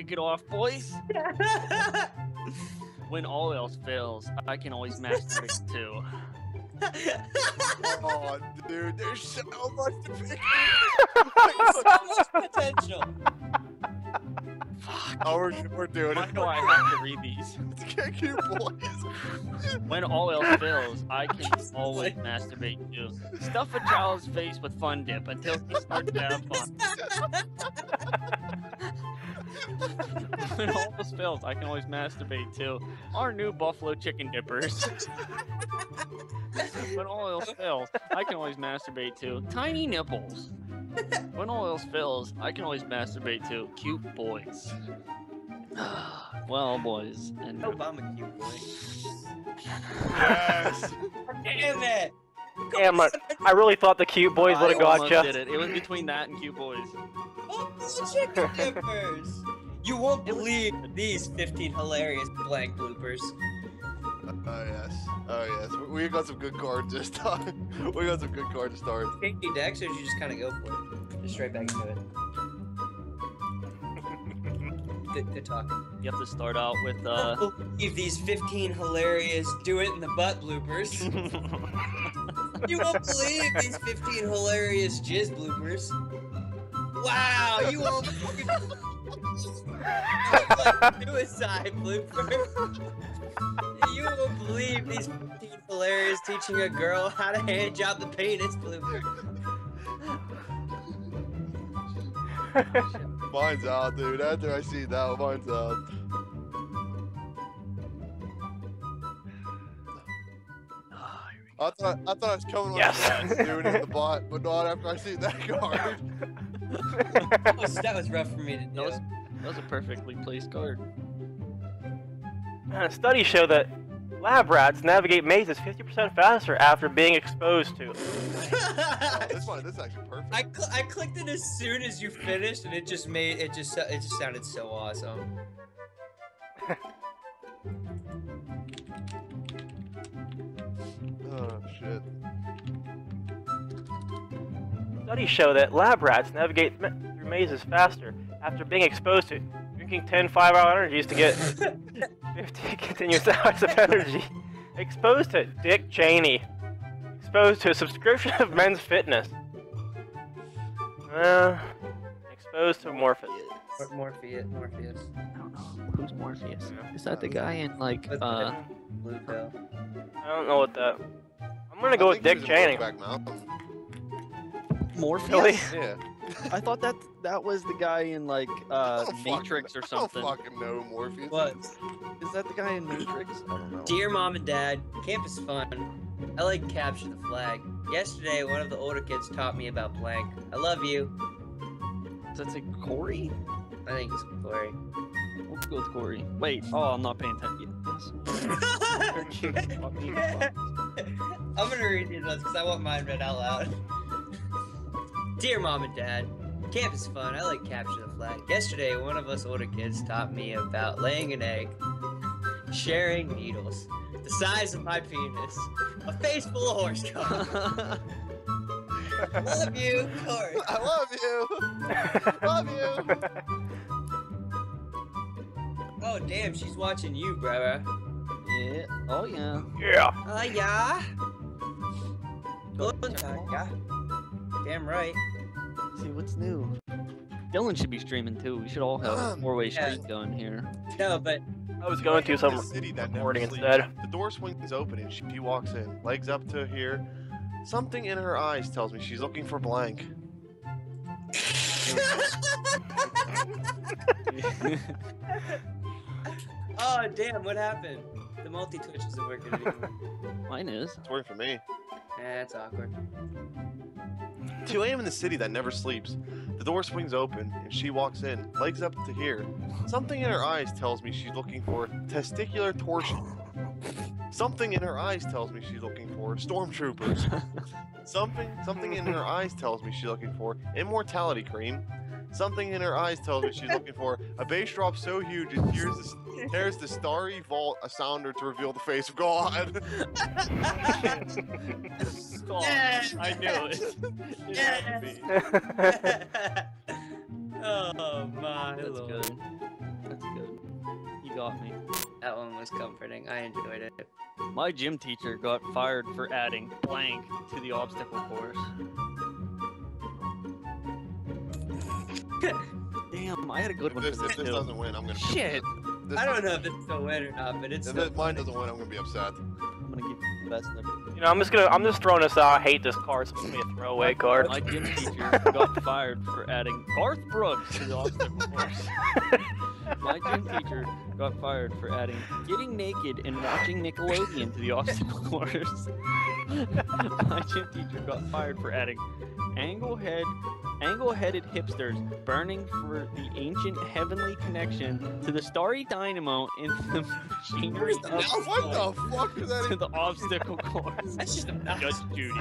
kick it off, boys. when all else fails, I can always masturbate too. Oh, dude, there's so much to pick. so much potential. Fuck. Oh, we're, we're doing Why it. do I have to read these? Kick you, boys. When all else fails, I can always masturbate too. Stuff a child's face with fun dip until he starts to have fun. When all else fails, I can always masturbate too. Our new buffalo chicken dippers. when all else fails, I can always masturbate too. Tiny nipples. When all else fails, I can always masturbate too. Cute boys. well, boys, and Nope, I'm a cute boy. Yes. Damn it! Damn it. I really thought the cute boys would have got almost you. did it. It was between that and cute boys. Oh, the chicken dippers! You won't believe these 15 hilarious blank bloopers. Oh yes. Oh yes. We, we got some good cards this time. We got some good cards to start. Pinky decks, or did you just kind of go for it? Just straight back into it. Good, good talk. You have to start out with uh. Won't believe these 15 hilarious do it in the butt bloopers. you won't believe these 15 hilarious jizz bloopers. Wow, you won't believe suicide blooper. You won't believe these 15 hilarious teaching a girl how to hand job the penis blooper. Mine's out, dude. After I see that, mine's out. Ah, I thought I thought I was coming Yes. on the fence in the bot, but not after I see that card. That was, that was rough for me to That was that was a perfectly placed card. Uh, Studies show that lab rats navigate mazes 50% faster after being exposed to. Oh, this one, this is actually perfect. I, cl- I clicked it as soon as you finished, and it just made it just it just sounded so awesome. Oh shit. Studies show that lab rats navigate ma- through mazes faster after being exposed to drinking 10 5 hour energies to get 50 continuous hours of energy. Exposed to Dick Cheney. Exposed to a subscription of Men's Fitness. Uh, exposed to Morpheus. Mor- Morpheus, Morpheus, I don't know who's Morpheus. Is that the guy in like uh? blue pill. I don't know what that. I'm gonna go with Dick Cheney. Brokeback Mountain. Morpheus? Really? Yeah. I thought that that was the guy in like uh Matrix fucking- or something. I don't fucking know Morpheus. What? Is that the guy in Matrix? I don't know. Dear mom and dad, camp is fun. I like to capture the flag. Yesterday, one of the older kids taught me about blank. I love you. Does that say Corey? I think it's Corey. We'll go with Corey. Wait. Oh, I'm not paying attention. Yes. I'm gonna read these ones because I want mine read out loud. Dear mom and dad, camp is fun. I like capture the flag. Yesterday, one of us older kids taught me about laying an egg, sharing needles, the size of my penis, a face full of horse cum. love you, Corey. I love you. love you. Oh damn, she's watching you, brother. yeah. Oh yeah. Yeah. Oh yeah. Good, uh, yeah. Damn right. See what's new. Dylan should be streaming too. We should all have a Um, four-way yeah. stream going here. No, but I was going to some The city that never recording sleeps. instead. The door swings open and she walks in, legs up to here. Something in her eyes tells me she's looking for blank. oh damn, what happened? The multi twitch isn't working anymore. Mine is. It's working for me. That's awkward. 2 a.m. in the city that never sleeps. The door swings open and she walks in, legs up to here. Something in her eyes tells me she's looking for testicular torsion. Something in her eyes tells me she's looking for stormtroopers. something something in her eyes tells me she's looking for immortality cream. Something in her eyes tells me she's looking for a bass drop so huge it tears the, tears the starry vault a sounder to reveal the face of God. Stop. Yeah. I knew it. It had to be. oh my That's lord. good. That's good. You got me. That one was comforting. I enjoyed it. My gym teacher got fired for adding blank to the obstacle course. Damn, I had a good If one this, for if this this doesn't win, I'm gonna. Shit, This, I don't know if it's a win or not, but it's If still this, mine doesn't win, I'm gonna be upset. I'm gonna give you the best ever. You know, I'm just gonna, I'm just throwing this out. I hate this card. It's gonna be a throwaway card. My gym teacher got fired for adding Garth Brooks to the obstacle course. My gym teacher got fired for adding getting naked and watching Nickelodeon to the obstacle course. My gym teacher got fired for adding angle head angle-headed hipsters burning for the ancient heavenly connection to the starry dynamo in the machinery Where's the of mouse? What the fuck is to the obstacle course. That's just a. Judge Judy.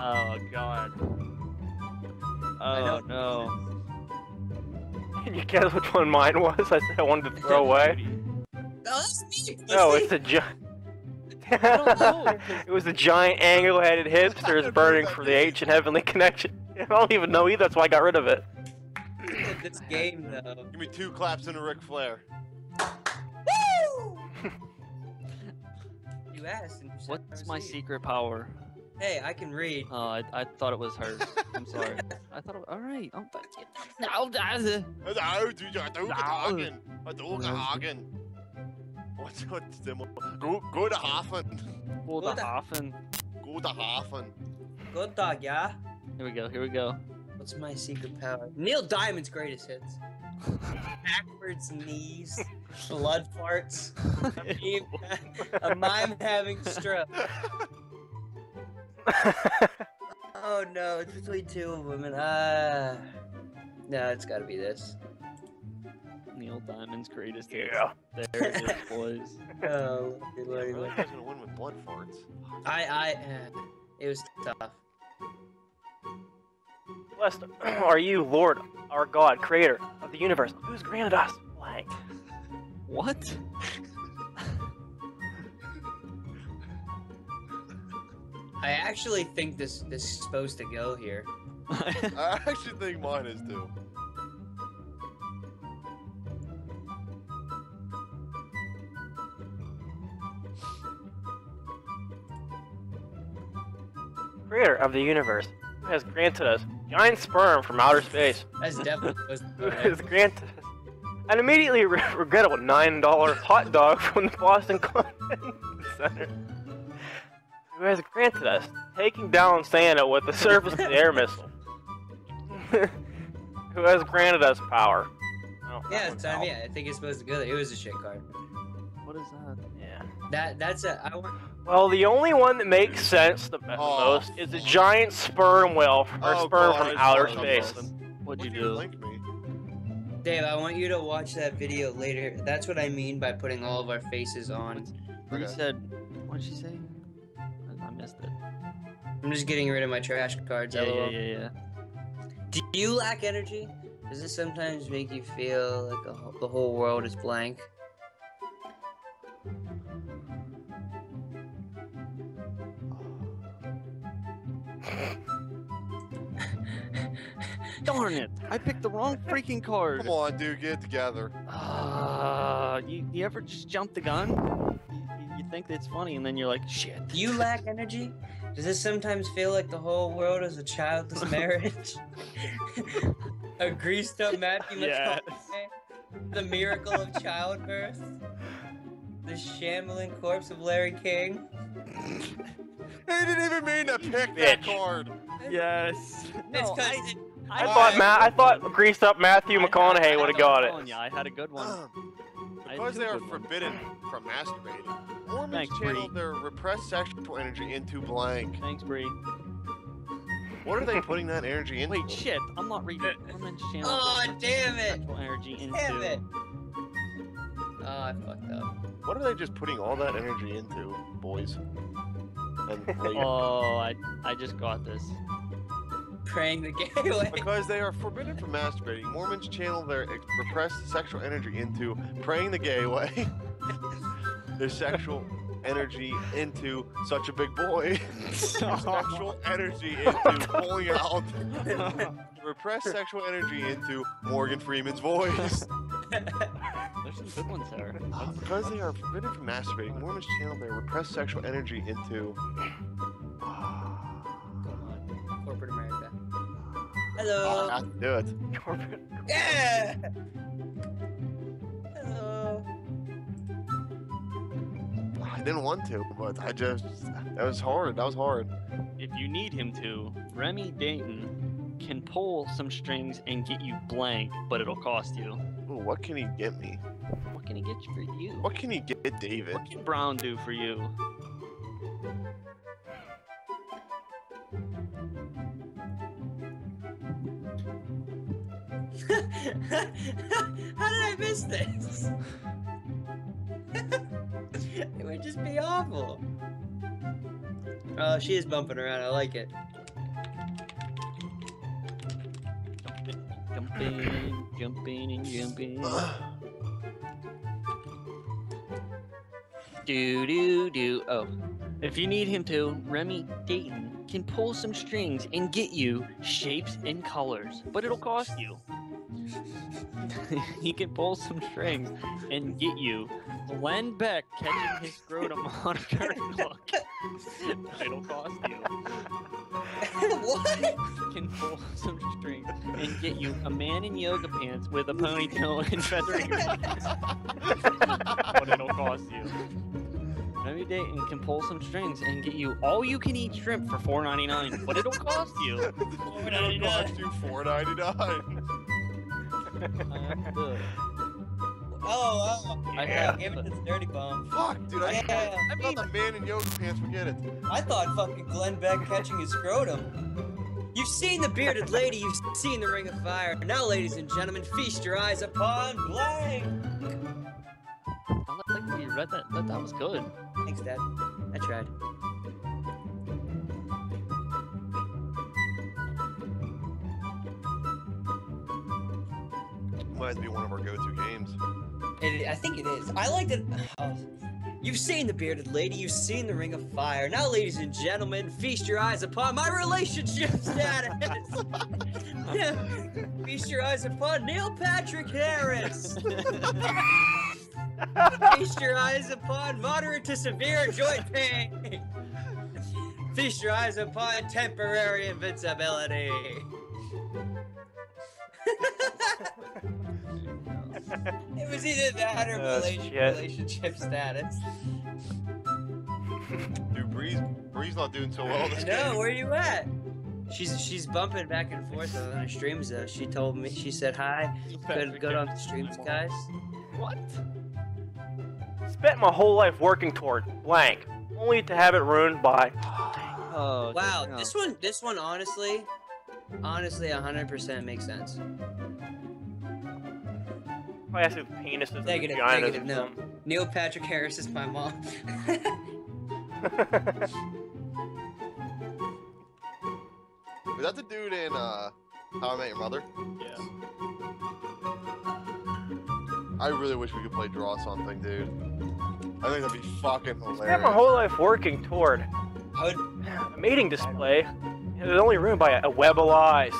Oh god. Oh know. no. Can you guess which one mine was? I said I wanted to throw away. Judy. Oh, that's me. No, it's a giant. I don't know. it was the giant angle-headed hipsters burning for the ancient heavenly connection. I don't even know either. That's why I got rid of it. this game though. Give me two claps and a Ric Flair. Woo! you asked. And you What's my proceed. secret power? Hey, I can read. Oh, I, I thought it was hers. I'm sorry. I thought it, was all right. I'm no, that's it. No, dude, I don't hagen. I don't. What's what's the mo- Go go to Hafen. Pull the What Hafen. Go to Hafen. Good dog, yeah. Here we go. Here we go. What's my secret power? Neil Diamond's greatest hits. Backwards knees, blood farts, a meme, a mime having stroke. Oh no, it's between two of them, and uh, no, it's got to be this. Neil Diamond's greatest hits. Yeah. There it is, boys. Oh, lordy, I lordy, really lordy. was gonna win with blood farts. I, I, uh, it was tough. Blessed are you, Lord, our God, creator of the universe, who's granted us blank. What? I actually think this this is supposed to go here. I actually think mine is too. Creator of the universe, who has granted us giant sperm from outer space, That's definitely supposed who has granted us an immediately re- regrettable $9 hot dog from the Boston Convention Center, who has granted us taking down Santa with the surface to air missile, who has granted us power. Oh, Yeah, one's so I out. mean, I think it's supposed to go there. It was a shit card. what is that? Yeah. That that's a I want Well, the only one that makes sense the, the Oh, most is a giant sperm whale f- or Oh, sperm God, from outer space. What'd you do? Link. Dave. I want you to watch that video later. That's what I mean by putting all of our faces on. You Okay. said. What'd she say? I, I missed it. I'm just getting rid of my trash cards. Yeah, yeah, yeah, yeah. Do you lack energy? Does this sometimes make you feel like a, the whole world is blank? Darn it! I picked the wrong freaking card. Come on, dude, get it together. Ah, you, you ever just jump the gun? You, you- you think it's funny, and then you're like, shit. Do you lack energy? Does this sometimes feel like the whole world is a childless marriage? a greased up Matthew Yes. McConaughey? The miracle of childbirth? The shambling corpse of Larry King? He didn't even mean to pick that card. Yes. It's No, 'cause I, I thought Matt. I thought greased up Matthew McConaughey would have got it. telling ya, I had a good one. I had Because they are good ones. forbidden from masturbating, Mormons Thanks, channel Bree. their repressed sexual energy into blank. Thanks, Bree. What are they putting that energy into? Wait, shit. I'm not reading. Women's uh, channel. Oh, damn it! Sexual energy into. Damn it! Oh, I fucked up. What are they just putting all that energy into, boys? And? Oh, I I just got this. Praying the gay away. Because they are forbidden from masturbating, Mormons channel their repressed sexual energy into praying the gay away. their sexual energy into such a big boy. sexual energy into oh pulling out. repressed sexual energy into Morgan Freeman's voice. There's some good ones there. Uh, because they are forbidden from masturbating, Mormons channel their repressed sexual energy into. Come on, Corporate America. Oh, Hello. I have to do it. Corporate. Yeah. Hello. I didn't want to, but I just. That was hard. That was hard. If you need him to, Remy Dayton can pull some strings and get you blank, but it'll cost you. Ooh, what can he get me? What can he get for you? What can he get David? What can Brown do for you? How did I miss this? it would just be awful. Oh, she is bumping around. I like it. Jumping, jumping, and jumping. Do do do. Oh, if you need him to, Remy Dayton can pull some strings and get you shapes and colors, but it'll cost you. he can pull some strings and get you Glenn Beck catching his scrotum on a curtain look. It'll cost you. what? Can pull some strings and get you a man in yoga pants with a ponytail and feathery but it'll cost you. Remy Dayton can pull some strings and get you all you can eat shrimp for $4.99, but it'll cost you. It'll cost you four ninety nine. I have to. Oh, oh. I Yeah, have give it to- to the dirty bomb. Fuck, dude. I, Yeah. I mean, the man in yoga pants. Forget it. I thought fucking Glenn Beck catching his scrotum. You've seen the bearded lady, you've seen the ring of fire. Now, ladies and gentlemen, feast your eyes upon blank. I like when you read that. That, that was good. Thanks, Dad. I tried. Might have to be one of our go-to games. It, I think it is. I like. Oh. You've seen the bearded lady, you've seen the ring of fire. Now, ladies and gentlemen, feast your eyes upon my relationship status. feast your eyes upon Neil Patrick Harris. feast your eyes upon moderate to severe joint pain. feast your eyes upon temporary invincibility. It was either that or Oh, relation- shit. relationship status. Dude, Breeze, Breeze not doing so well this No, game. where you at? She's she's bumping back and forth on her streams though. She told me she said hi. Good good on the streams, guys. What? Spent my whole life working toward blank, only to have it ruined by. Oh, Wow, no. this one this one honestly, honestly, hundred percent makes sense. Probably has to do with penises and Negative, vaginas negative, and no. Neil Patrick Harris is my mom. Is that the dude in uh, How I Met Your Mother? Yeah. I really wish we could play draw something, dude. I think that'd be fucking hilarious. I Spent my whole life working toward I would, a mating display. It was only ruined by a, a web of lies.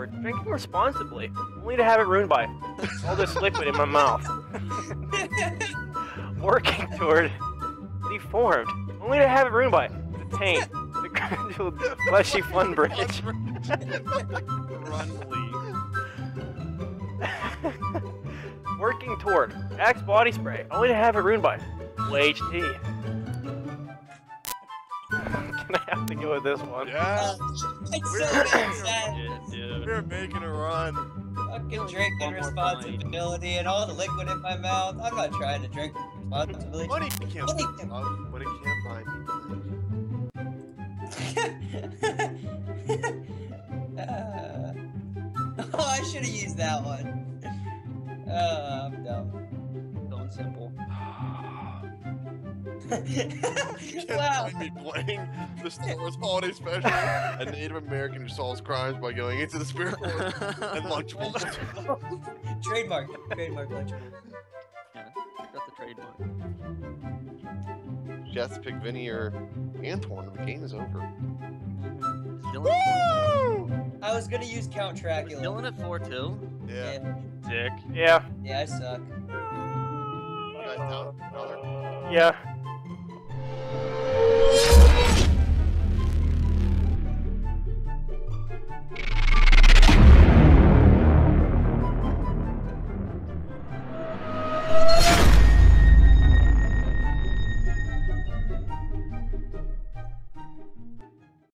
Working drinking responsibly, only to have it ruined by all this liquid in my mouth. Working toward deformed, only to have it ruined by the taint, the gradual fleshy fun bridge. Run, please. Working toward Axe body spray, only to have it ruined by HT. Can I have to go with this one? Yeah, it's We're so making bad, a sad. We're making a run. Fucking drinking One more responsibility and all the liquid in my mouth. I'm not trying to drink responsibly. Money can't Money buy can- love, but it can't buy me. Uh, oh, I should have used that one. Oh, I'm dumb. Going simple. You can't wow. find me playing the Star Wars Holiday Special, a Native American who solves crimes by going into the spirit world and Lunchables. Trademark. Trademark lunch. Yeah, got the trademark. You have to pick Vinny or Antoine. The game is over. Dylan, Woo! I was gonna use Count Was Dracula. Dylan at four too? Yeah. Dick. Yeah. Yeah, I suck. You guys down, brother? Yeah.